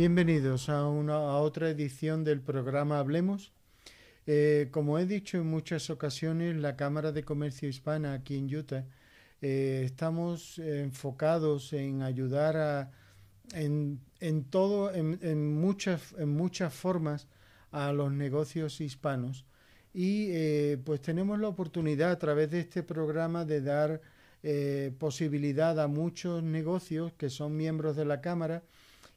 Bienvenidos a, una, otra edición del programa Hablemos. Eh, como he dicho en muchas ocasiones, la Cámara de Comercio Hispana aquí en Utah eh, estamos enfocados en ayudar a, en, en todo, en, en, muchas, en muchas formas a los negocios hispanos. Y eh, pues tenemos la oportunidad a través de este programa de dar posibilidad a muchos negocios que son miembros de la Cámara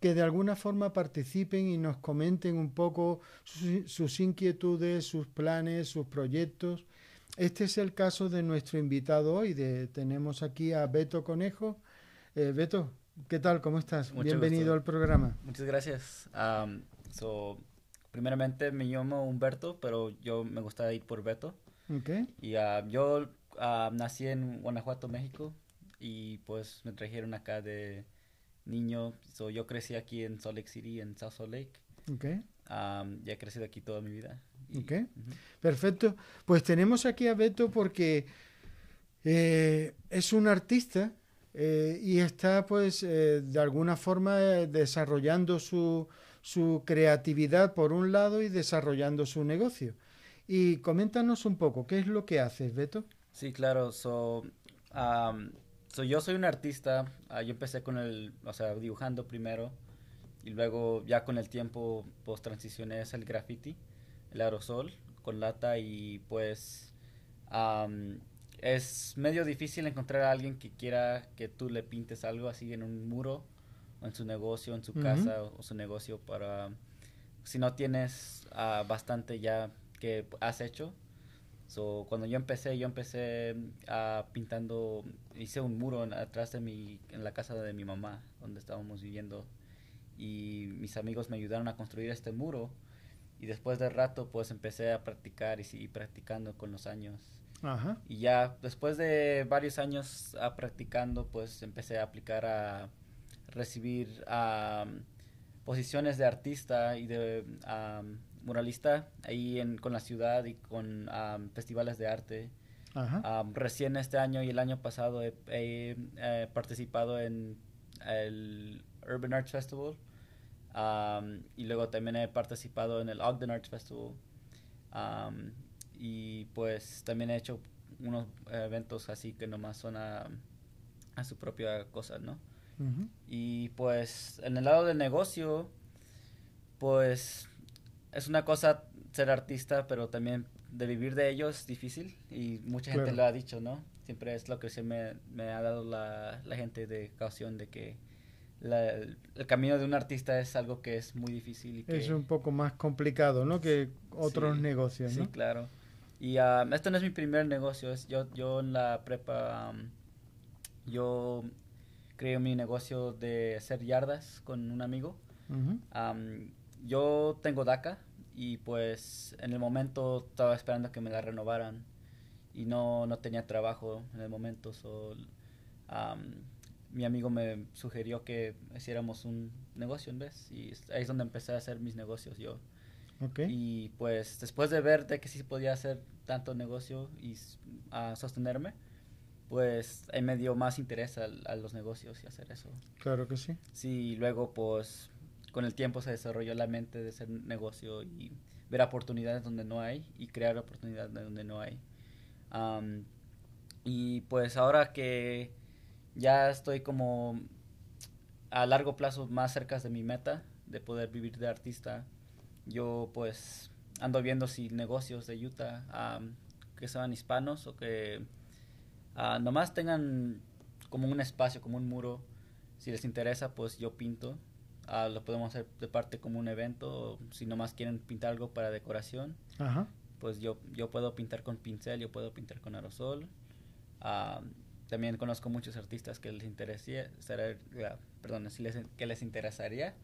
que de alguna forma participen y nos comenten un poco sus, sus inquietudes, sus planes, sus proyectos. Este es el caso de nuestro invitado hoy. De, tenemos aquí a Beto Conejo. Eh, Beto, ¿qué tal? ¿Cómo estás? Mucho Bienvenido gusto. al programa. Muchas gracias. Um, so, primeramente me llamo Humberto, pero yo me gusta ir por Beto. Okay. Y uh, yo uh, nací en Guanajuato, México, y pues me trajeron acá de niño. So, yo crecí aquí en Salt Lake City, en South Salt Lake. Okay. Um, y he crecido aquí toda mi vida. Y, Okay. uh -huh. Perfecto. Pues tenemos aquí a Beto porque eh, es un artista eh, y está pues eh, de alguna forma desarrollando su, su creatividad por un lado y desarrollando su negocio. Y coméntanos un poco, ¿qué es lo que haces, Beto? Sí, claro. So, um, so yo soy un artista. Uh, yo empecé con el, o sea, dibujando primero. Y luego ya con el tiempo, pues transicioné hacia el graffiti, el aerosol, con lata. Y pues um, es medio difícil encontrar a alguien que quiera que tú le pintes algo así en un muro, o en su negocio, en su uh -huh. casa, o, o, su negocio para... Si no tienes uh, bastante ya que has hecho. So, cuando yo empecé, yo empecé uh, pintando, hice un muro en, atrás de mi, en la casa de mi mamá, donde estábamos viviendo. Y mis amigos me ayudaron a construir este muro. Y después de rato, pues empecé a practicar y seguí practicando con los años. Ajá. Y ya después de varios años uh, practicando, pues empecé a aplicar a recibir um, posiciones de artista y de um, muralista ahí en, con la ciudad y con um, festivales de arte. Um, recién este año y el año pasado he, he, he participado en el Urban Arts Festival um, y luego también he participado en el Ogden Arts Festival y pues también he hecho unos eventos así que nomás son a, a su propia cosa, ¿no? Uh -huh. Y pues en el lado del negocio, pues es una cosa ser artista, pero también de vivir de ello es difícil y mucha gente Claro. lo ha dicho, ¿no? Siempre es lo que se me, me ha dado la, la gente de caución de que la- el, el camino de un artista es algo que es muy difícil y que... Es un poco más complicado, ¿no? Que otros Sí, negocios, Sí, ¿no? claro. Y um, este no es mi primer negocio. Es yo, yo en la prepa, um, yo creé mi negocio de hacer yardas con un amigo. Ujú. Um, yo tengo DACA y pues en el momento estaba esperando que me la renovaran y no, no tenía trabajo en el momento. So, um, mi amigo me sugirió que hiciéramos un negocio en vez y ahí es donde empecé a hacer mis negocios yo. Ok. Y pues después de ver de que sí podía hacer tanto negocio y a sostenerme, pues ahí me dio más interés a, a los negocios y hacer eso. Claro que sí. Sí, y luego pues con el tiempo se desarrolló la mente de hacer negocio y ver oportunidades donde no hay y crear oportunidades donde no hay. Y pues ahora que ya estoy como a largo plazo más cerca de mi meta de poder vivir de artista, yo pues ando viendo si negocios de Utah am, que sean hispanos o que ah, nomás tengan como un espacio, como un muro. Si les interesa, pues yo pinto. Ah, lo podemos hacer de parte como un evento. si nomás quieren pintar algo para decoración, Ajá. pues yo, yo puedo pintar con pincel, yo puedo pintar con aerosol. Ah, también conozco muchos artistas que les interesaría, perdón, si les, que les interesaría.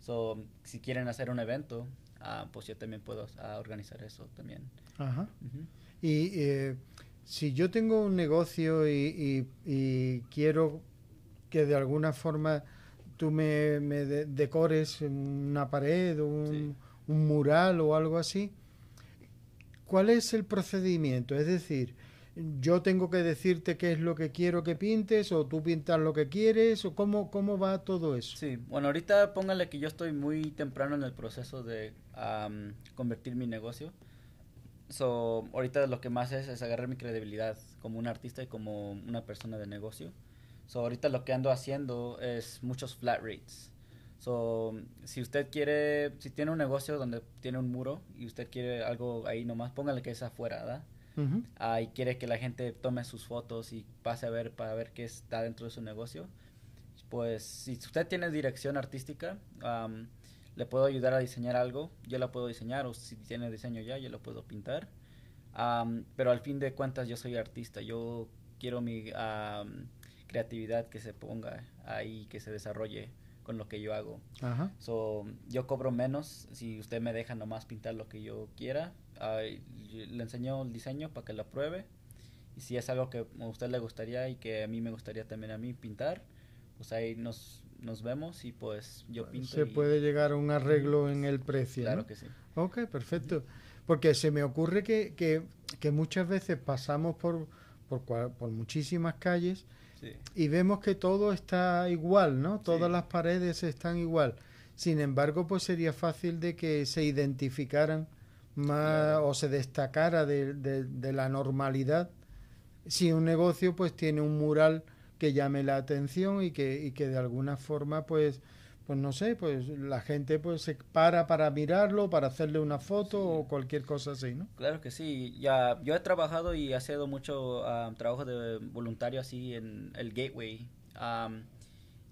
So, si quieren hacer un evento, ah, pues yo también puedo organizar eso también. Ajá. Ujú. Y eh, si yo tengo un negocio y, y- y quiero que de alguna forma tú me, me de- decores una pared, un, Sí. un mural o algo así, ¿cuál es el procedimiento? Es decir, yo tengo que decirte qué es lo que quiero que pintes o tú pintas lo que quieres o cómo, cómo va todo eso. Sí, bueno, ahorita póngale que yo estoy muy temprano en el proceso de convertir mi negocio. So, ahorita lo que más es es agarrar mi credibilidad como un artista y como una persona de negocio. So, ahorita lo que ando haciendo es muchos flat rates. So, si usted quiere, si tiene un negocio donde tiene un muro y usted quiere algo ahí nomás, póngale que es afuera, ¿verdad? Ah, y quiere que la gente tome sus fotos y pase a ver para ver qué está dentro de su negocio. Pues si usted tiene dirección artística, le puedo ayudar a diseñar algo, yo la puedo diseñar o si tiene diseño ya, yo lo puedo pintar. pero al fin de cuentas yo soy artista, yo quiero mi creatividad que se ponga ahí, que se desarrolle con lo que yo hago. So, yo cobro menos si usted me deja nomás pintar lo que yo quiera. le enseño el diseño para que lo pruebe. Y si es algo que a usted le gustaría y que a mí me gustaría también a mí pintar, pues ahí nos, nos vemos y pues yo pinto. Se puede llegar a un arreglo en el precio. Claro que sí. Ok, perfecto. Porque se me ocurre que, que, que muchas veces pasamos por, por, por muchísimas calles y vemos que todo está igual, ¿no? Todas las paredes están igual. Sin embargo, pues sería fácil de que se identificaran más o se destacara de, de, la normalidad si un negocio pues tiene un mural que llame la atención y que, y que de alguna forma pues pues no sé, pues la gente pues se para para mirarlo, para hacerle una foto o cualquier cosa así, ¿no? Claro que sí. Ya yo he trabajado y he sido mucho trabajo de voluntario así en el Gateway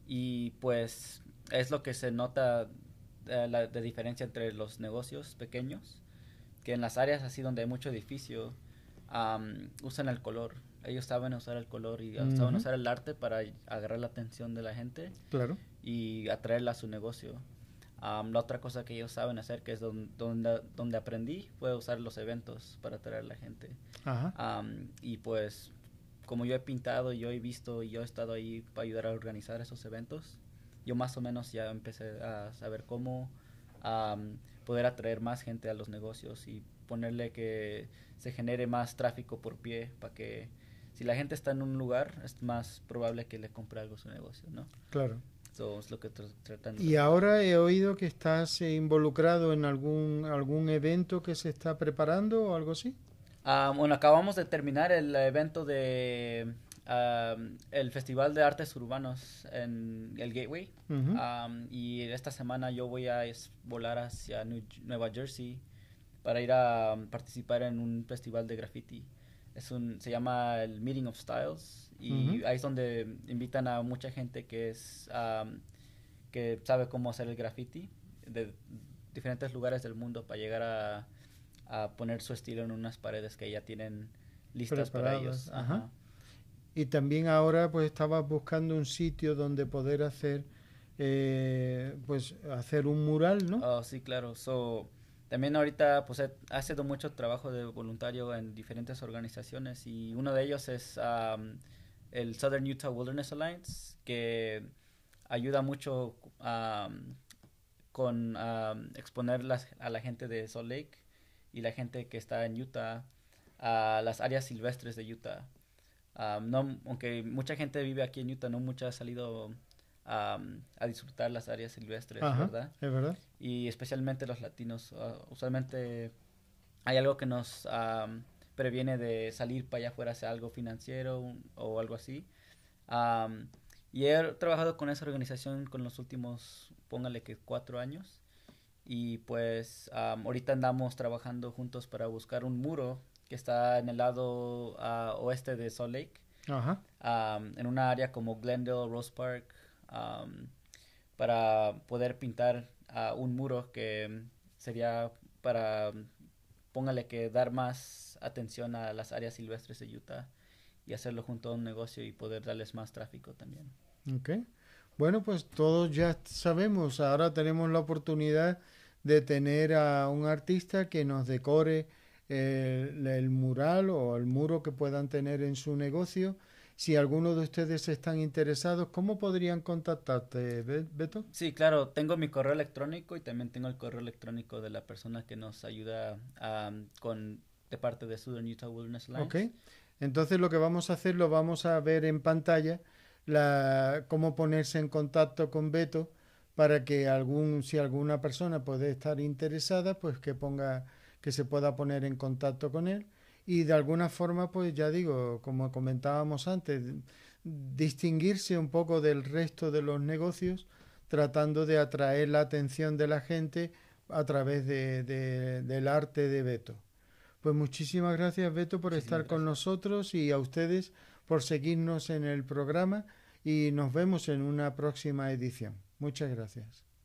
y pues es lo que se nota eh, la de diferencia entre los negocios pequeños que en las áreas así donde hay mucho edificio usan el color ellos saben usar el color y saben usar el arte para agarrar la atención de la gente. Claro. Y atraerla a su negocio. la otra cosa que ellos saben hacer, que es donde, donde, aprendí, fue usar los eventos para atraer a la gente. Ajá. y pues, como yo he pintado, yo he visto y yo he estado ahí para ayudar a organizar esos eventos, yo más o menos ya empecé a saber cómo poder atraer más gente a los negocios y ponerle que se genere más tráfico por pie para que si la gente está en un lugar, es más probable que le compre algo a su negocio, ¿no? Claro. Eso es lo que tratando. Y ahora he oído que estás eh, involucrado en algún algún evento que se está preparando o algo así. Ah, bueno, acabamos de terminar el evento de el Festival de Artes Urbanos en el Gateway. y esta semana yo voy a volar hacia Nueva Jersey para ir a participar en un festival de graffiti es un, se llama el Meeting of Styles y ahí es donde invitan a mucha gente que es que sabe cómo hacer el graffiti de diferentes lugares del mundo para llegar a, a poner su estilo en unas paredes que ya tienen listas para ellos. Y también ahora pues estabas buscando un sitio donde poder hacer eh, pues hacer un mural, ¿no? Oh, sí, claro. So, también ahorita pues he, sido mucho trabajo de voluntario en diferentes organizaciones y uno de ellos es el Southern Utah Wilderness Alliance que ayuda mucho con exponer a la gente de Salt Lake y la gente que está en Utah a las áreas silvestres de Utah. no, aunque mucha gente vive aquí en Utah, no mucha ha salido a disfrutar las áreas silvestres, ¿verdad? Es verdad. Y especialmente los latinos. Ah, usualmente hay algo que nos previene de salir para allá afuera, sea algo financiero o algo así. y he trabajado con esa organización con los últimos, póngale que cuatro años. Y pues ahorita andamos trabajando juntos para buscar un muro que está en el lado ah, oeste de Salt Lake. Ajá. en una área como Glendale, Rose Park, para poder pintar un muro que sería para, póngale que dar más atención a las áreas silvestres de Utah y hacerlo junto a un negocio y poder darles más tráfico también. Ok. Bueno, pues todos ya sabemos, ahora tenemos la oportunidad de tener a un artista que nos decore el mural o el muro que puedan tener en su negocio si alguno de ustedes están interesados, ¿cómo podrían contactarte, Beto? Sí, claro, tengo mi correo electrónico y también tengo el correo electrónico de la persona que nos ayuda con de parte de Southern Utah Wilderness Alliance. Ok. Entonces lo que vamos a hacer lo vamos a ver en pantalla la, cómo ponerse en contacto con Beto para que algún, si alguna persona puede estar interesada, pues que ponga, que se pueda poner en contacto con él y de alguna forma, pues ya digo, como comentábamos antes, distinguirse un poco del resto de los negocios, tratando de atraer la atención de la gente a través de, del arte de Beto. Pues muchísimas gracias Beto por estar con nosotros y a ustedes por seguirnos en el programa y nos vemos en una próxima edición. Muchas gracias.